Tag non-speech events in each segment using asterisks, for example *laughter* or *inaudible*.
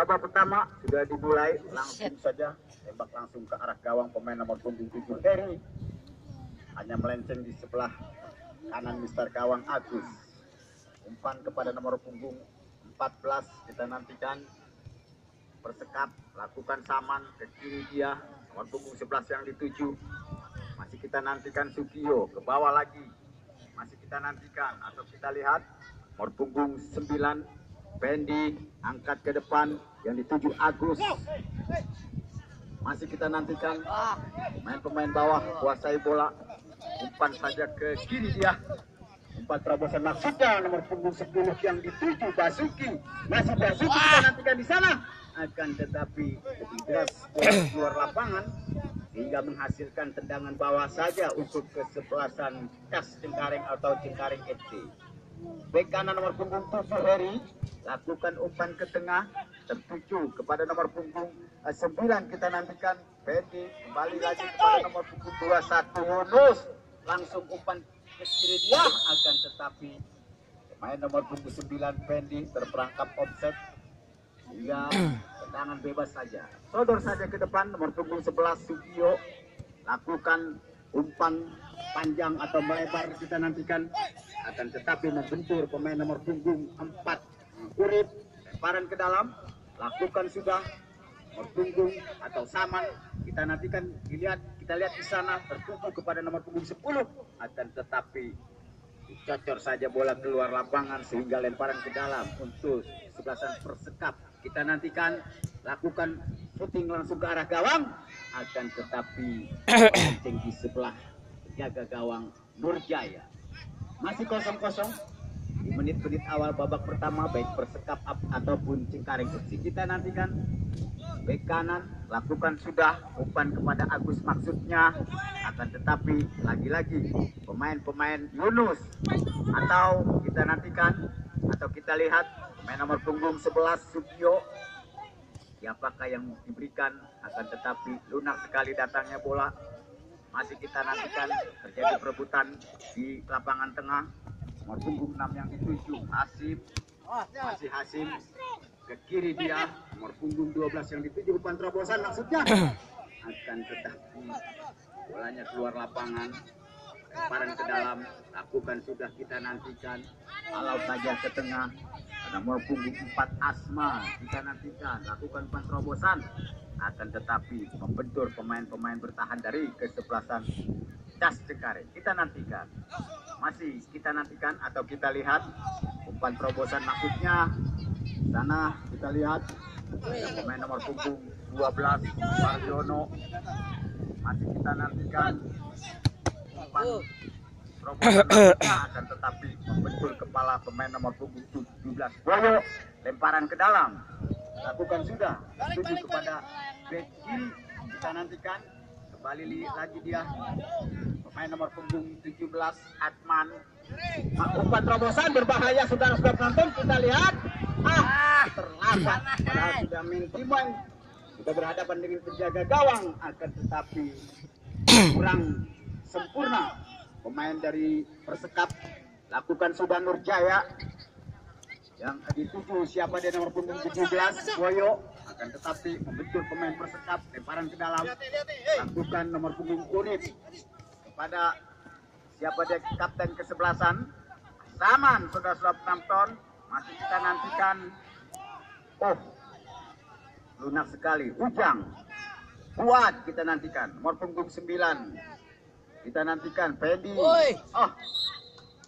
babak pertama sudah dimulai langsung saja tembak langsung ke arah gawang pemain nomor punggung 7 Heri hanya melenceng di sebelah kanan Mister Gawang Agus. Umpan kepada nomor punggung 14 kita nantikan. Persekap lakukan saman ke kiri dia. Nomor punggung 11 yang dituju. Masih kita nantikan Sugio ke bawah lagi. Masih kita nantikan atau kita lihat nomor punggung 9 Pendi angkat ke depan yang dituju Agus. Masih kita nantikan main pemain bawah kuasai bola. Umpan saja ke kiri dia. Umpan terobosan maksudnya nomor punggung 10 yang dituju Basuki. Masih Basuki kita nantikan di sana. Akan tetapi bola keluar lapangan hingga menghasilkan tendangan bawah saja untuk kesebelasan Kas Cengkareng atau Cengkareng FC. Bek kanan nomor punggung 7 Heri lakukan umpan ke tengah tertuju kepada nomor punggung uh, 9 kita nantikan. Fendi kembali lagi kepada nomor punggung 21 Yunus. Langsung umpan ke kiri dia akan tetapi pemain nomor punggung 9 Fendi terperangkap offset. Hingga *clears throat* tendangan bebas saja. Sodor saja ke depan nomor punggung 11 Sugio. Lakukan umpan panjang atau melebar kita nantikan. Akan tetapi membentur pemain nomor punggung 4 Urip, lemparan ke dalam, lakukan sudah punggung atau saman. Kita nantikan dilihat kita lihat di sana tertuju kepada nomor punggung 10 akan tetapi cocor saja bola keluar lapangan sehingga lemparan ke dalam. Untuk sebelasan persekap kita nantikan lakukan puting langsung ke arah gawang. Akan tetapi *coughs* tinggi sebelah jaga gawang Nurjaya. Masih kosong-kosong menit-menit awal babak pertama baik persekap ataupun cengkareng bersih kita nantikan baik kanan lakukan sudah umpan kepada Agus. Maksudnya akan tetapi lagi-lagi pemain-pemain Yunus. Atau kita nantikan atau kita lihat pemain nomor punggung 11 Sugio. Siapakah yang diberikan? Akan tetapi lunak sekali datangnya bola. Masih kita nantikan terjadi perebutan di lapangan tengah nomor punggung 6 yang dituju Hasim. Masih Hasim. Ke kiri dia. Nomor punggung 12 yang dituju umpan terobosan maksudnya. *clears throat* Akan tetapi bolanya keluar lapangan. Lemparan ke dalam lakukan sudah kita nantikan. Kalau saja ke tengah nomor punggung 4 Asma kita nantikan. Lakukan umpan terobosan. Akan tetapi membentur pemain-pemain bertahan dari kesebelasan Das Cengkareng. Kita nantikan. Masih kita nantikan atau kita lihat umpan terobosan maksudnya. Sana kita lihat pemain nomor punggung 12 Marjono masih kita nantikan umpan terobosan akan tetapi membentur kepala pemain nomor punggung 17 Boyo lemparan ke dalam. Lakukan sudah. Setuju kepada Becky kita nantikan. Kembali lagi dia pemain nomor punggung 17 Atman umpan terobosan berbahaya saudara sudah penonton kita lihat. Ah terlambat padahal sudah main timbang kita berhadapan dengan penjaga gawang akan tetapi kurang sempurna. Pemain dari Persekap lakukan sudah Nurjaya. Yang dituju siapa dia nomor punggung 17 Boyo. Akan tetapi membentur pemain persekap lemparan ke dalam. Lakukan nomor punggung unit kepada siapa dia kapten kesebelasan. Saman sudah sudah penonton masih kita nantikan. Oh lunak sekali. Ujang. Buat kita nantikan. Nomor punggung 9 kita nantikan. Fendi. Oh.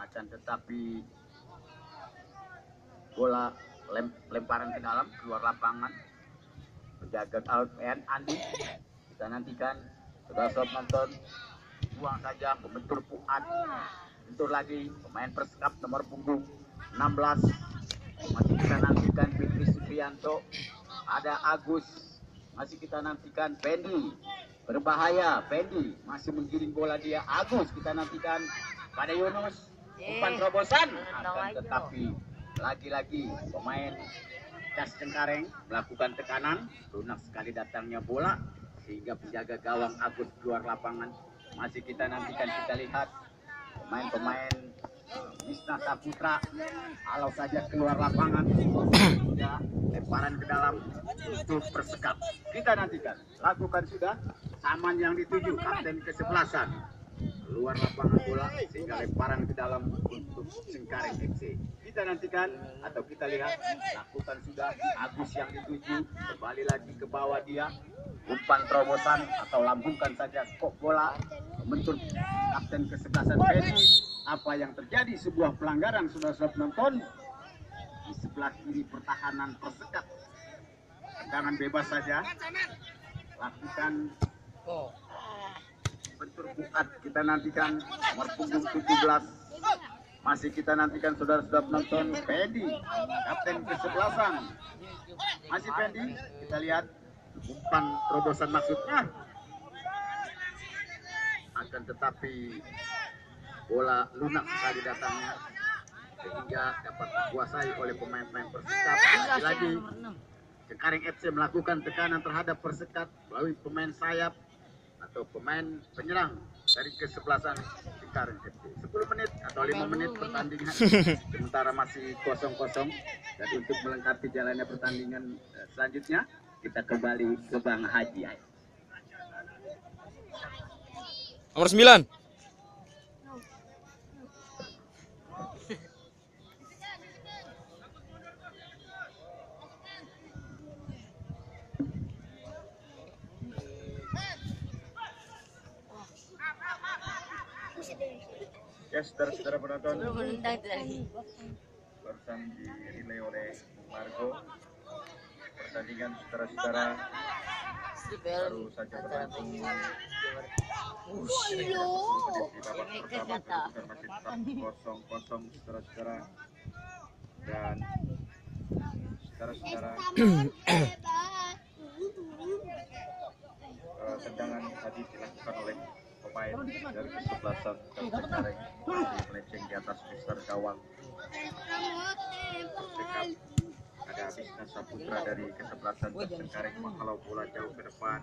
Akan tetapi bola lem, lemparan ke dalam keluar lapangan. Penjaga Alpen Andi. Kita nantikan. Sudah sob nonton buang saja membentur Fuad. Bentur lagi pemain perskap nomor punggung 16 masih kita nantikan Fitri Suprianto ada Agus. Masih kita nantikan Fendi. Berbahaya Fendi. Masih menggiring bola dia. Agus kita nantikan. Pada Yunus. Umpan terobosan. Akan tetapi lagi-lagi pemain Das Cengkareng melakukan tekanan, lunak sekali datangnya bola sehingga penjaga gawang Agus keluar lapangan. Masih kita nantikan kita lihat pemain-pemain uh, Wisna Saputra kalau saja keluar lapangan dia *coughs* lemparan ke dalam untuk persekap. Kita nantikan. Lakukan sudah saman yang dituju kapten kesebelasan keluar lapangan bola sehingga lemparan ke dalam untuk Sengkareng FC. Kita nantikan atau kita lihat lakukan sudah Agus yang dituju kembali lagi ke bawah dia umpan terobosan atau lambungkan saja skop bola membentur kapten kesebelasan Fedi apa yang terjadi? Sebuah pelanggaran sudah-sudah penonton. Di sebelah kiri pertahanan persekat. Tendangan bebas saja. Lakukan. Bentur buat kita nantikan. Nomor punggung 17 masih kita nantikan saudara-saudara penonton. Fendi kapten kesebelasan. Masih Fendi kita lihat umpan terobosan maksudnya akan tetapi bola lunak sekali datangnya sehingga dapat dikuasai oleh pemain-pemain persekat lagi Cengkareng FC melakukan tekanan terhadap persekat melalui pemain sayap atau pemain penyerang dari kesebelasan Cengkareng FC 10 menit atau 5 menit pertandingan. *laughs* Sementara masih kosong-kosong. Dan untuk melengkapi jalannya pertandingan eh, selanjutnya kita kembali ke Bang Haji Nomor 9. Ya, saudara-saudara penonton, barusan dinilai oleh Margo. Pertandingan saudara-saudara baru saja berlangsung kosong kosong saudara-saudara dan saudara-saudara eh, tendangan tadi dilakukan oleh pemain dari kesebelasan di melenceng di atas Mister gawang. Bersikap ada Bisna Saputra dari kesebelasan Cengkareng menghalau bola jauh ke depan.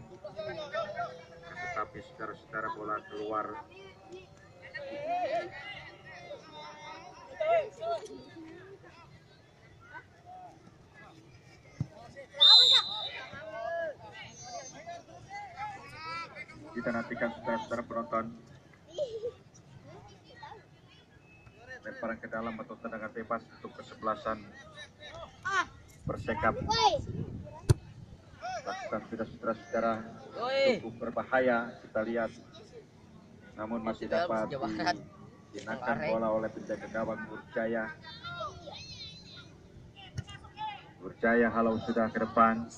Tetapi saudara-saudara bola keluar. Kita nantikan saudara-saudara penonton. Lemparan ke dalam atau tendangan bebas untuk kesebelasan bersekap lakukan sudah saudara-saudara cukup berbahaya kita lihat. Namun masih dapat digunakan bola oleh penjaga gawang Burjaya Burjaya halau sudah ke depan.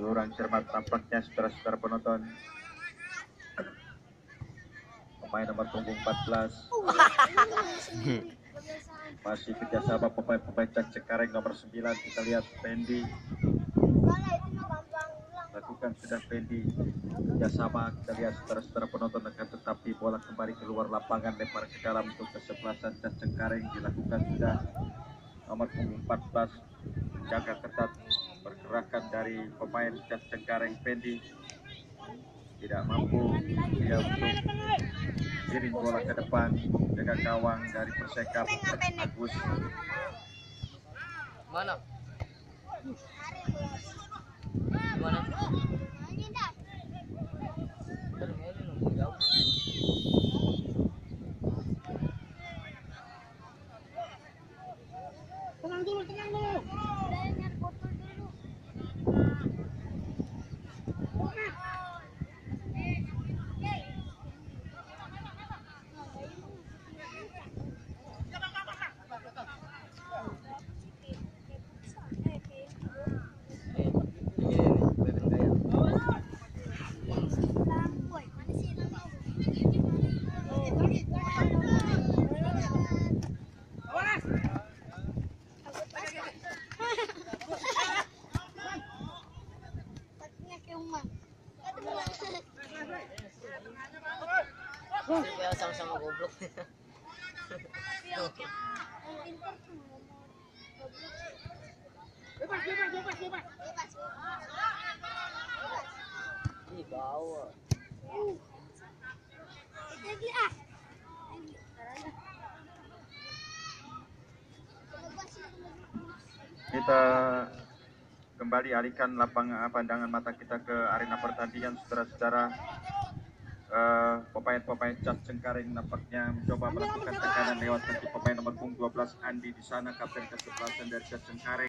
Kurang cermat tampaknya saudara-saudara penonton. Pemain nomor punggung 14 *laughs* *laughs* masih kerjasama pemain-pemain Cak Cekareng nomor 9 kita lihat Fendi. Lakukan sudah Fendi. Kerjasama. Kita lihat saudara-saudara penonton akan tetapi bola kembali keluar lapangan. Lempar ke dalam untuk kesebelasan Cak Cekareng. Dilakukan sudah. Nomor punggung 14 jaga ketat. Pergerakan dari pemain Cak Cengkareng Fendi tidak mampu dia untuk kirim bola ke depan jaga gawang dari Persekap Agus Mana? Mana? tenang dulu tenang dulu Kaya sama-sama goblok. bebas bebas bebas bebas Ih, bawa. Kita kembali alihkan lapangan pandangan mata kita ke arena pertandingan saudara-saudara. Eh, pemain-pemain Cat Cengkareng nampaknya mencoba melakukan tekanan lewat kaki pemain nomor punggung 12 Andi di sana kapten kesebelasan dari Cat Cengkareng.